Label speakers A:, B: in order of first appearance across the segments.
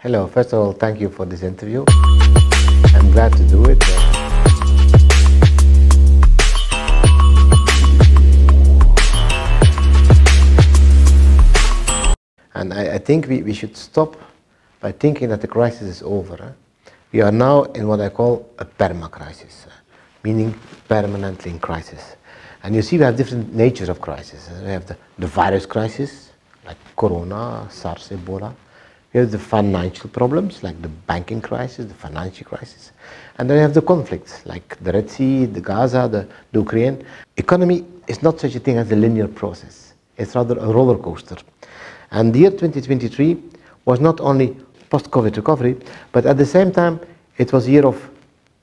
A: Hello, first of all, thank you for this interview. I'm glad to do it. And I, I think we, we should stop by thinking that the crisis is over. eh? We are now in what I call a perma crisis, meaning permanently in crisis. And you see, we have different natures of crisis. We have the, the virus crisis, like Corona, SARS, Ebola. We have the financial problems, like the banking crisis, the financial crisis. And then we have the conflicts, like the Red Sea, the Gaza, the, the Ukraine. Economy is not such a thing as a linear process. It's rather a roller coaster. And the year 2023 was not only post-COVID recovery, but at the same time, it was a year of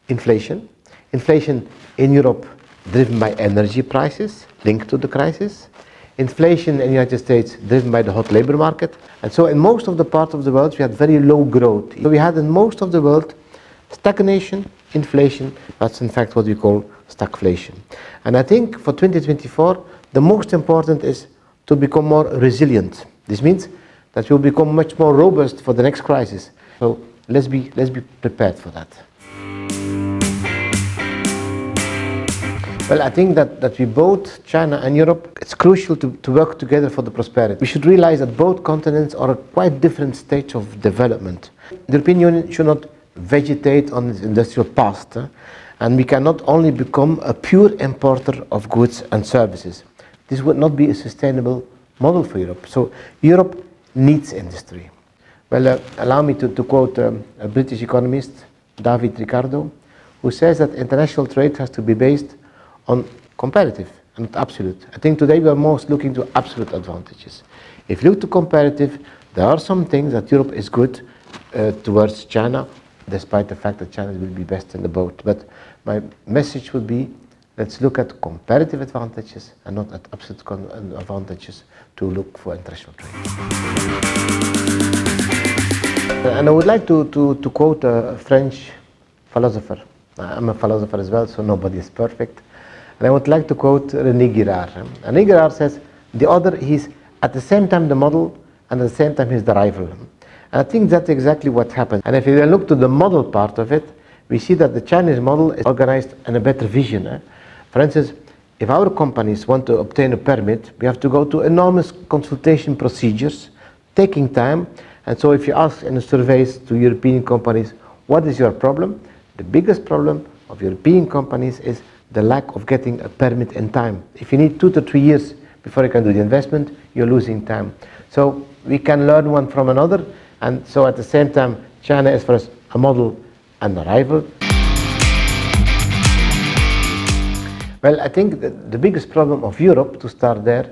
A: inflation. Inflation in Europe driven by energy prices linked to the crisis. Inflation in the United States driven by the hot labor market. And so in most of the parts of the world, we had very low growth. So we had in most of the world stagnation, inflation, that's in fact what we call stagflation. And I think for 2024, the most important is to become more resilient. This means that we'll become much more robust for the next crisis. So let's be, let's be prepared for that. Well, I think that, that we both, China and Europe, it's crucial to, to work together for the prosperity. We should realize that both continents are at quite different stage of development. The European Union should not vegetate on its industrial past, eh? and we cannot only become a pure importer of goods and services. This would not be a sustainable model for Europe. So Europe needs industry. Well, uh, allow me to, to quote um, a British economist, David Ricardo, who says that international trade has to be based on comparative and not absolute. I think today we are most looking to absolute advantages. If you look to comparative, there are some things that Europe is good uh, towards China, despite the fact that China will be best in the boat. But my message would be, let's look at comparative advantages and not at absolute advantages to look for international trade. And I would like to, to, to quote a French philosopher. I'm a philosopher as well, so nobody is perfect. And I would like to quote René Girard. René Girard says, the other, he's at the same time the model and at the same time he's the rival. And I think that's exactly what happened. And if you then look to the model part of it, we see that the Chinese model is organized in a better vision. eh? For instance, if our companies want to obtain a permit, we have to go to enormous consultation procedures, taking time. And so if you ask in the surveys to European companies, what is your problem? The biggest problem of European companies is the lack of getting a permit in time. If you need two to three years before you can do the investment, you're losing time. So we can learn one from another. And so at the same time, China is for us a model and a rival. Well, I think the, biggest problem of Europe, to start there,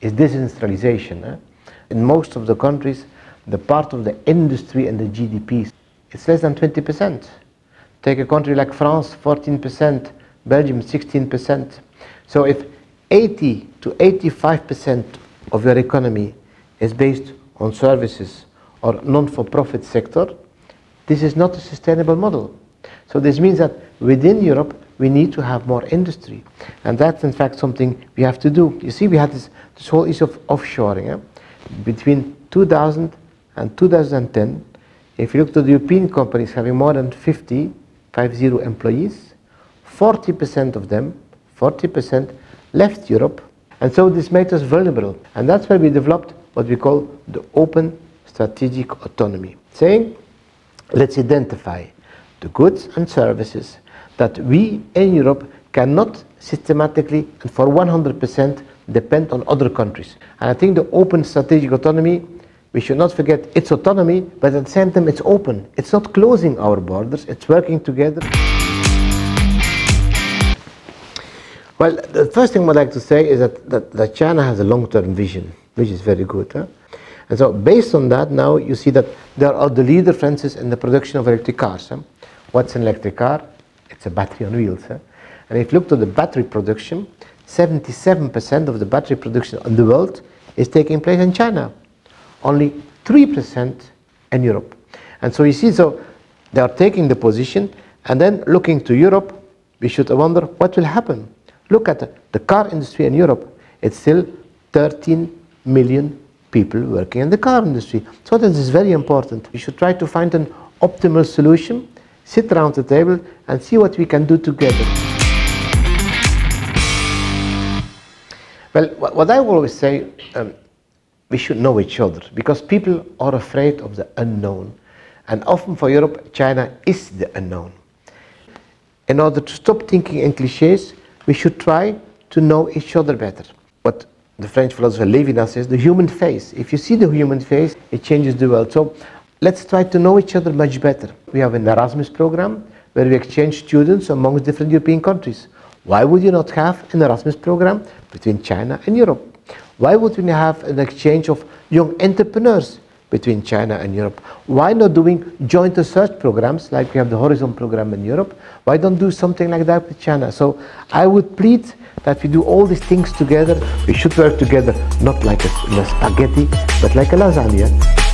A: is disindustrialization. eh? In most of the countries, the part of the industry and the GDP is less than 20%. Take a country like France, 14%, Belgium, 16%. So if 80 to 85% of your economy is based on services or non-for-profit sector, this is not a sustainable model. So this means that within Europe, we need to have more industry. And that's in fact something we have to do. You see, we had this, this whole issue of offshoring. eh? Between 2000 and 2010, if you look to the European companies having more than 50, 50 employees, 40% of them, 40% left Europe. And so this made us vulnerable. And that's why we developed what we call the open strategic autonomy, saying, let's identify the goods and services that we in Europe cannot systematically and for 100% depend on other countries. And I think the open strategic autonomy, we should not forget its autonomy, but at the same time it's open. It's not closing our borders, it's working together. Well, the first thing I'd like to say is that, that, that China has a long-term vision, which is very good. Huh? And so based on that, now you see that there are the leader, instance, in the production of electric cars. Huh? What's an electric car? It's a battery on wheels. Huh? And if you look to the battery production, 77% of the battery production in the world is taking place in China. Only 3% in Europe. And so you see, so they are taking the position, and then looking to Europe, we should wonder what will happen. Look at the, car industry in Europe. It's still 13 million people working in the car industry. So this is very important. We should try to find an optimal solution, sit around the table and see what we can do together. Well, what I always say, um, we should know each other because people are afraid of the unknown. And often for Europe, China is the unknown. In order to stop thinking in cliches, we should try to know each other better. What the French philosopher Levinas says, the human face. If you see the human face, it changes the world. So let's try to know each other much better. We have an Erasmus program where we exchange students amongst different European countries. Why would you not have an Erasmus program between China and Europe? Why would we not have an exchange of young entrepreneurs between China and Europe? Why not doing joint research programs like we have the Horizon program in Europe? Why don't do something like that with China? So I would plead that we do all these things together. We should work together, not like a, a spaghetti, but like a lasagna.